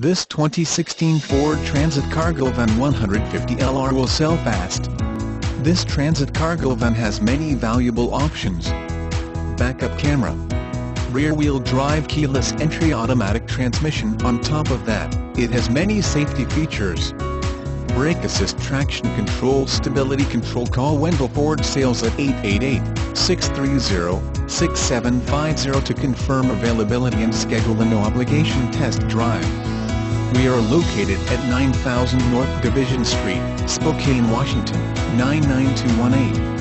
This 2016 Ford Transit Cargo Van 150LR will sell fast. This Transit Cargo Van has many valuable options. Backup camera. Rear-wheel drive keyless entry automatic transmission On top of that, it has many safety features. Brake assist traction control stability control Call Wendle Ford sales at 888-630-6750 to confirm availability and schedule a no-obligation test drive. We are located at 9000 North Division Street, Spokane, Washington, 99218.